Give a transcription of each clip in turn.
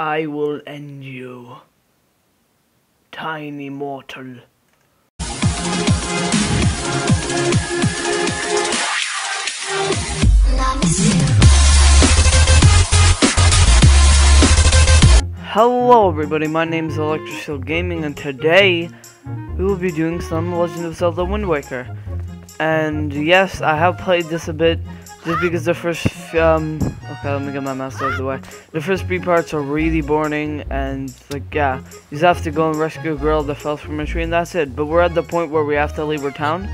I will end you, tiny mortal. Hello everybody, my name is Electric Seal Gaming and today we will be doing some Legend of Zelda Wind Waker. And yes, I have played this a bit just because the first, um, okay, let me get my mouse out of the way. The first three parts are really boring and like, yeah, you just have to go and rescue a girl that fell from a tree and that's it. But we're at the point where we have to leave our town.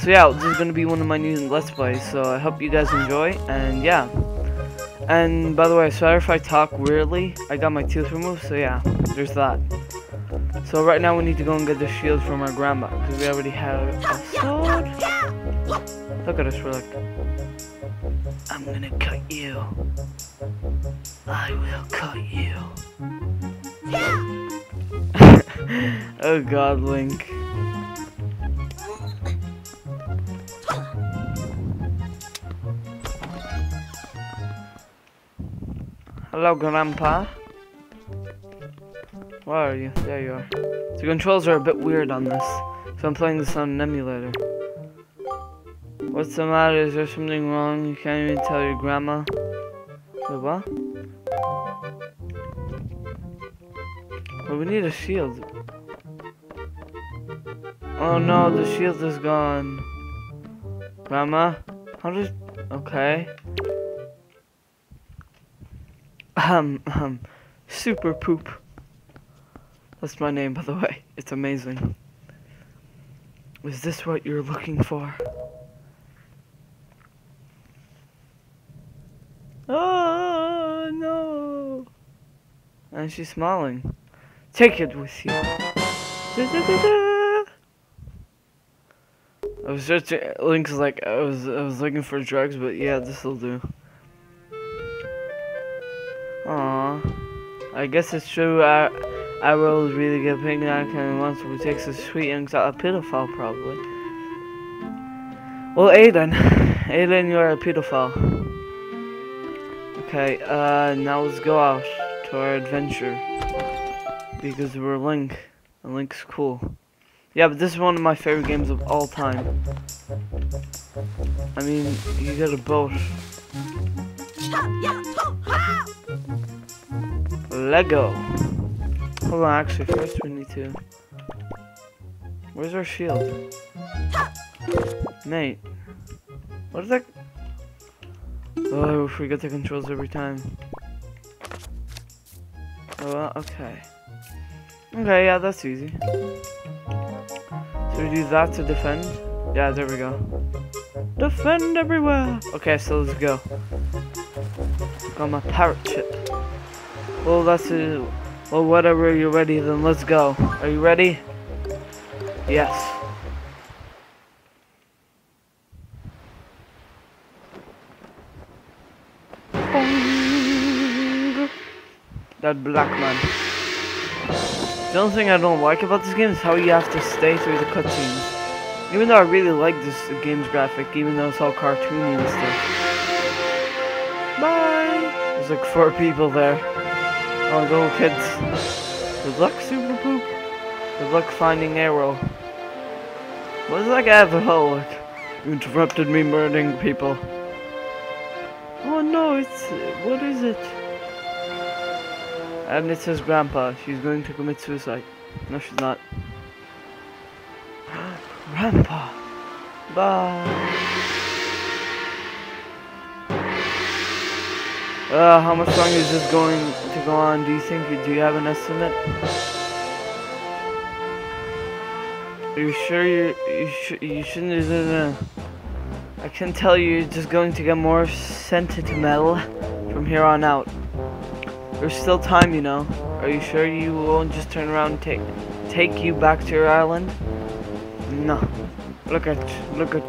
So yeah, this is going to be one of my new Let's Plays, so I hope you guys enjoy, and yeah. And by the way, sorry if I talk weirdly. I got my tooth removed, so yeah, there's that. So right now we need to go and get the shield from our grandma, because we already have a sword. Look at us, we're like, I'm gonna cut you. I will cut you. Yeah. oh god, Link. Hello, Grandpa. Where are you? There you are. The controls are a bit weird on this, so I'm playing this on an emulator. What's the matter? Is there something wrong? You can't even tell your grandma? Wait, what? Well, we need a shield. Oh no, the shield is gone. Grandma? How did... Okay. Um, um, Super Poop. That's my name, by the way. It's amazing. Is this what you're looking for? Oh, no. And she's smiling. Take it with you. Da, da, da, I was searching, Link's like, I was, I was looking for drugs, but yeah, this'll do. Aw. I guess it's true, I, I will really get pink on and once who takes a sweet and a pedophile, probably. Well, Aiden. Aiden, you're a pedophile. Okay, uh, now let's go out to our adventure. Because we're Link, and Link's cool. Yeah, but this is one of my favorite games of all time. I mean, you get a boat. Lego. Hold on, actually, first we need to... Where's our shield? Mate. What is that? Oh, I forget the controls every time. Okay. Okay, yeah, that's easy. So we do that to defend? Yeah, there we go. Defend everywhere! Okay, so let's go. Got my parrot chip. Well, that's it. Well, whatever you're ready, then let's go. Are you ready? Yes. That black man. The only thing I don't like about this game is how you have to stay through the cutscenes. Even though I really like this game's graphic, even though it's all cartoony and stuff. Bye! There's like four people there. Oh, go kids. Good luck, Super Poop. Good luck finding Aryll. What does that guy have a hole like? You interrupted me murdering people. Oh no, it's... what is it? Says Grandpa. She's going to commit suicide. No, she's not. Grandpa! Bye! Uh, how much longer is this going to go on? Do you think? Do you have an estimate? Are you sure you you, sh you shouldn't? Uh, I can tell you, you're just going to get more sentimental from here on out. There's still time, you know. Are you sure you won't just turn around and take take you back to your island? No. Look at look at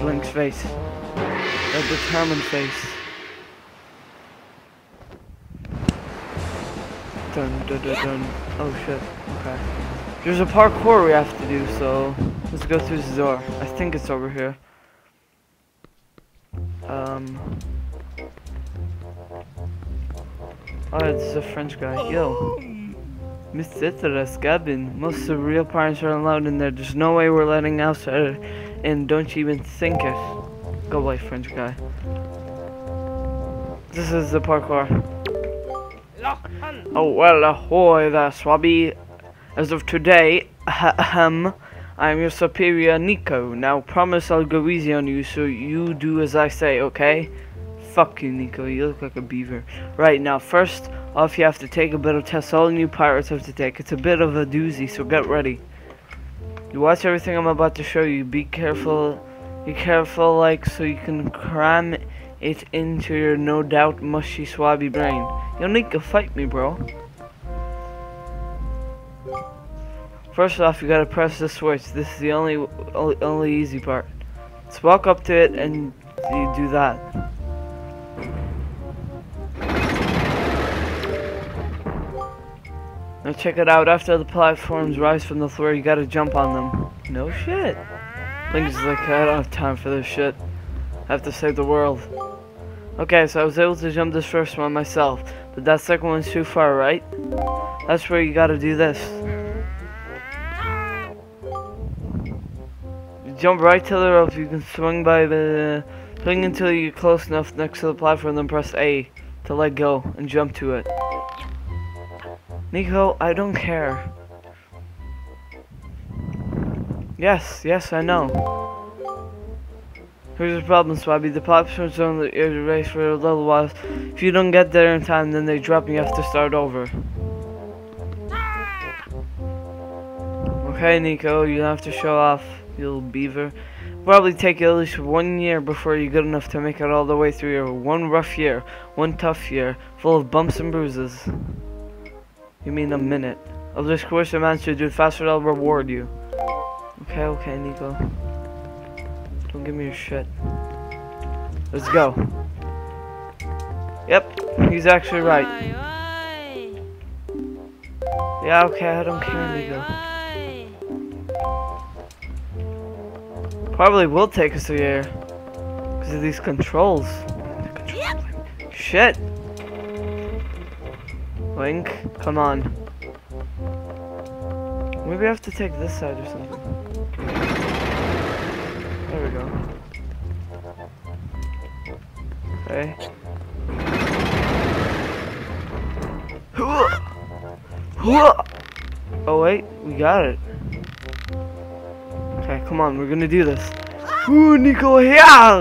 Blink's face. That determined face. Dun, dun, dun, dun. Oh shit. Okay. There's a parkour we have to do, so let's go through this door. I think it's over here. Um. Oh, it's a French guy. Yo. Mr. Gabin. Most of the real parents are allowed in there. There's no way we're letting outside in. Don't you even think it. Go away, French guy. This is the parkour. Oh, well, ahoy there, Swabby. As of today, ahem, I'm your superior Niko. Now promise I'll go easy on you so you do as I say, okay? Fuck you, Niko. You look like a beaver. Right, now first off you have to take a bit of test all new pirates have to take. It's a bit of a doozy, so get ready. You watch everything I'm about to show you. Be careful. Be careful, like, so you can cram it into your no doubt mushy swabby brain. Yo, Niko, fight me, bro. First off, you gotta press the switch. This is the only, only, only easy part. Let's walk up to it and you do that. Now check it out. After the platforms rise from the floor, you gotta jump on them. No shit. Link's like, I don't have time for this shit. I have to save the world. Okay, so I was able to jump this first one myself, but that second one's too far, right? That's where you gotta do this. jump right to the rope. You can swing by the swing until you're close enough next to the platform, then press A to let go and jump to it. Niko, I don't care. Yes, yes, I know. Here's the problem, Swabby. The platform's only in the race for a little while. If you don't get there in time, then they drop and you have to start over. Okay, Niko, you have to show off you little beaver. Probably take at least one year before you're good enough to make it all the way through your one rough year, one tough year, full of bumps and bruises. You mean a minute. I'll just coerce a man to do it faster, I'll reward you. Okay, okay, Niko. Don't give me your shit. Let's go. Yep, he's actually right. Yeah, okay, I don't care, Niko. Probably will take us a year. Because of these controls. controls. Shit! Link, come on. Maybe I have to take this side or something. There we go. Okay. Oh wait, we got it. Okay, come on, we're gonna do this. Ooh, Niko, yeah!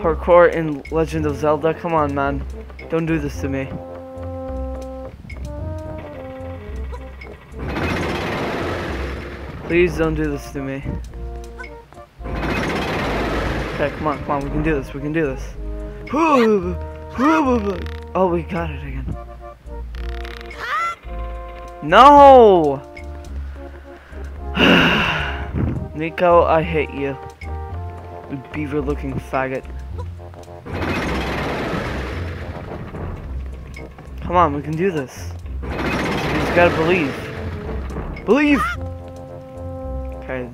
Parkour in Legend of Zelda, come on, man. Don't do this to me. Please don't do this to me. Okay, come on, come on, we can do this, we can do this. Oh, we got it again. No! Niko, I hate you. You beaver looking faggot. Come on, we can do this. You just gotta believe. Believe!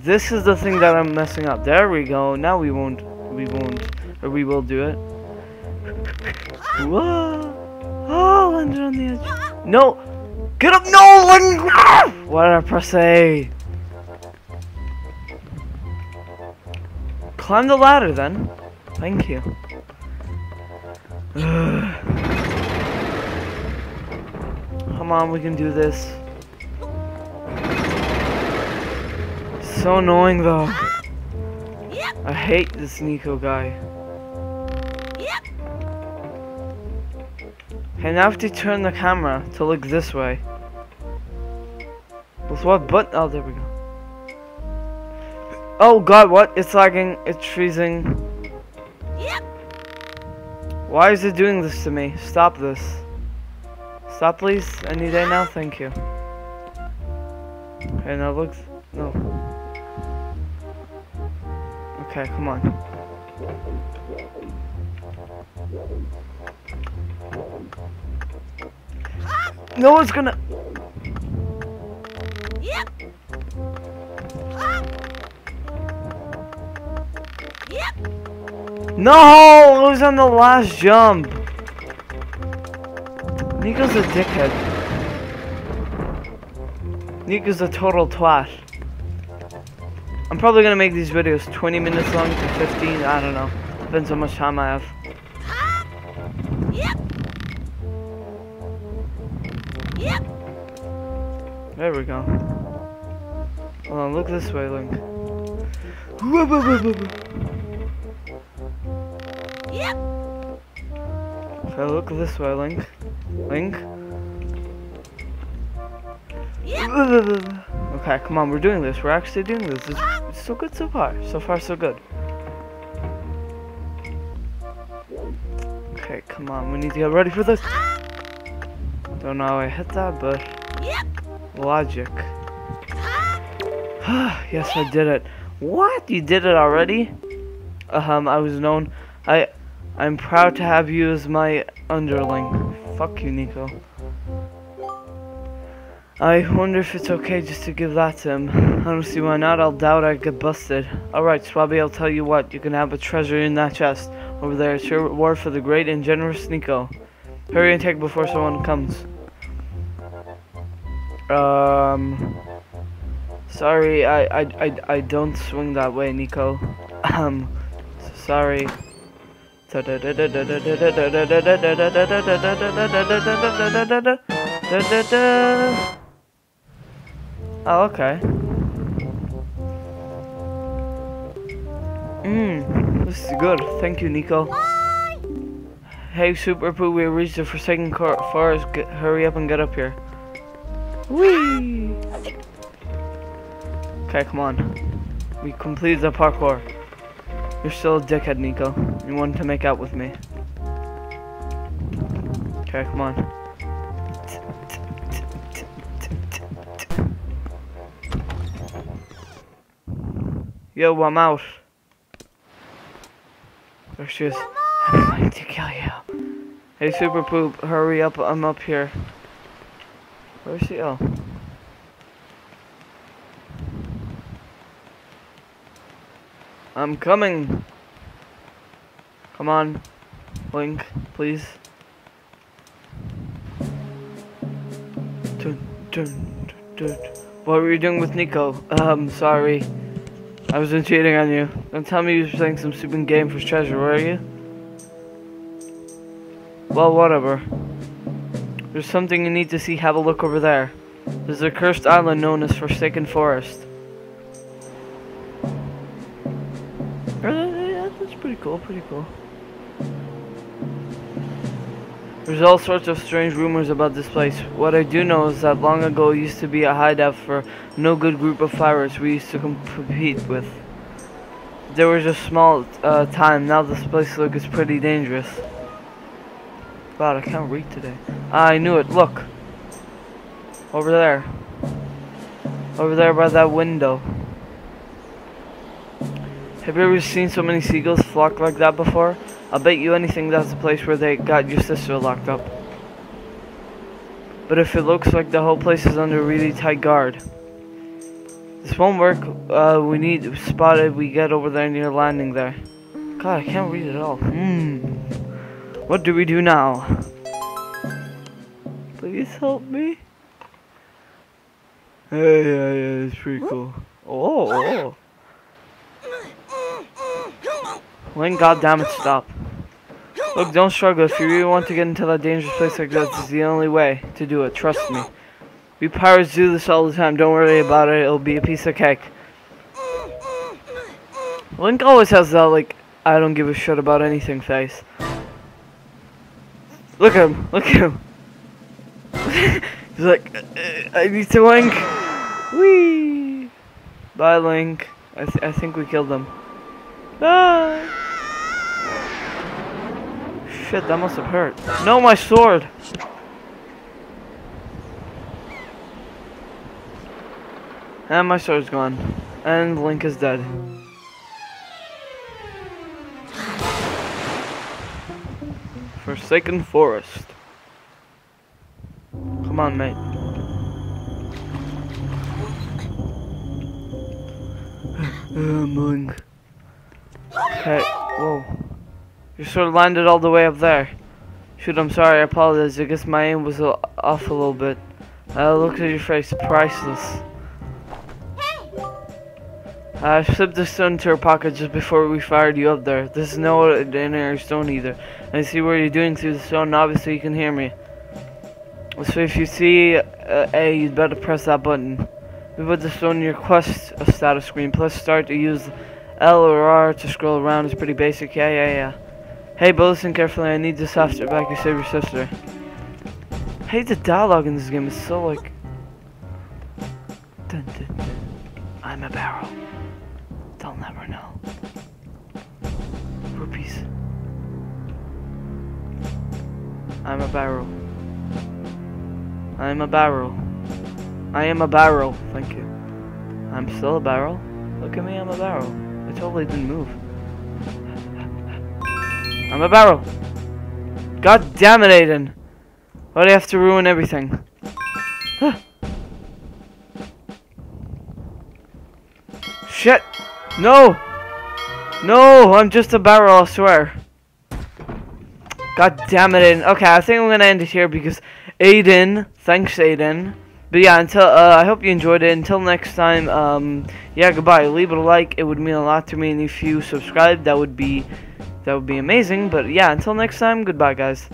This is the thing that I'm messing up. There we go. Now we won't, we won't, or we will do it. Whoa! Oh, landed on the edge. No! Get up! No! What did I press A? Climb the ladder then. Thank you. Come on, we can do this. So annoying though. I hate this Niko guy. And now I have to turn the camera to look this way. With what button? Oh, there we go. Oh god, what? It's lagging. It's freezing. Why is it doing this to me? Stop this. Stop, please. Any day now. Thank you. Okay, now looks. No. Okay, come on. No one's gonna. Yep. No! It was on the last jump. Niko's a dickhead. Niko's a total twat. I'm probably gonna make these videos 20 minutes long to 15, I don't know. Depends how much time I have. Yep. Yep. There we go. Hold on, look this way, Link. Yep. Okay, look this way, Link. Link. Yep. Okay, come on, we're doing this. We're actually doing this. It's so good so far. So far, so good. Okay, come on, we need to get ready for this. Don't know how I hit that, but logic. yes, I did it. What? You did it already? Um, I was known. I, I'm proud to have you as my underling. Fuck you, Niko. I wonder if it's okay just to give that to him. See why not. I'll doubt I'd get busted. Alright, Swabby, I'll tell you what. You can have a treasure in that chest. Over there, it's your reward for the great and generous Niko. Hurry and take before someone comes. Um... Sorry, I, I, I, I don't swing that way, Niko. Um, sorry. Oh, okay. Mmm, this is good. Thank you, Niko. Hey, Super Poo, we reached the Forsaken Fortress. Get, hurry up and get up here. Whee! Okay, come on. We completed the parkour. You're still a dickhead, Niko. You wanted to make out with me. Okay, come on. Yo, I'm out. There she is. I'm going to kill you. Hey, Super Poop, hurry up. I'm up here. Where's she? Oh. I'm coming. Come on, Link, please. Dun, dun, dun. What were you doing with Niko? Um, sorry. I wasn't cheating on you. Don't tell me you were playing some stupid game for treasure, were you? Well, whatever. There's something you need to see. Have a look over there. There's a cursed island known as Forsaken Fortress. That's pretty cool, pretty cool. There's all sorts of strange rumors about this place. What I do know is that long ago it used to be a hideout for no good group of pirates we used to compete with. There was a small uh, time, now this place looks pretty dangerous. God, I can't read today. Ah, I knew it, look. Over there. Over there by that window. Have you ever seen so many seagulls flock like that before? I'll bet you anything that's the place where they got your sister locked up. But if it looks like the whole place is under really tight guard. This won't work. Uh, we need spotted. We get over there near landing there. God, I can't read it all. Hmm. What do we do now? Please help me. Yeah, yeah, yeah. It's pretty cool. Oh. oh. Link, goddammit, stop. Look, don't struggle. If you really want to get into that dangerous place like that, this is the only way to do it. Trust me. We pirates do this all the time. Don't worry about it. It'll be a piece of cake. Link always has that, like, I don't give a shit about anything face. Look at him. Look at him. He's like, "Uh, I need to Link. Whee! Bye, Link. I, th I think we killed him. Ah! Shit, that must have hurt. No, my sword! And my sword's gone. And Link is dead. Forsaken Fortress. Come on, mate. Um, Link. Okay, whoa. Your of landed all the way up there. Shoot, I'm sorry, I apologize. I guess my aim was off a little bit. Uh, look at your face, priceless. I slipped the stone into her pocket just before we fired you up there. This is no ordinary stone either. I see what you're doing through the stone, obviously you can hear me. So if you see uh, A, you'd better press that button. We put the stone in your quest status screen. Plus start to use L or R to scroll around. It's pretty basic. Yeah, yeah, yeah. Hey, but listen carefully. I need this after back. You save your sister. I hate the dialogue in this game. It's so like. Dun, dun, dun. I'm a barrel. They'll never know. Rupees. I'm a barrel. I'm a barrel. I am a barrel. Thank you. I'm still a barrel. Look at me, I'm a barrel. I totally didn't move. I'm a barrel. God damn it, Aiden. Why do you have to ruin everything? Shit! No! No! I'm just a barrel, I swear. God damn it, Aiden. Okay, I think I'm gonna end it here because Aiden, thanks Aiden. But yeah, until uh, I hope you enjoyed it. Until next time, um, yeah, goodbye. Leave it a like; it would mean a lot to me. And if you subscribe, that would be that would be amazing. But yeah, until next time, goodbye, guys.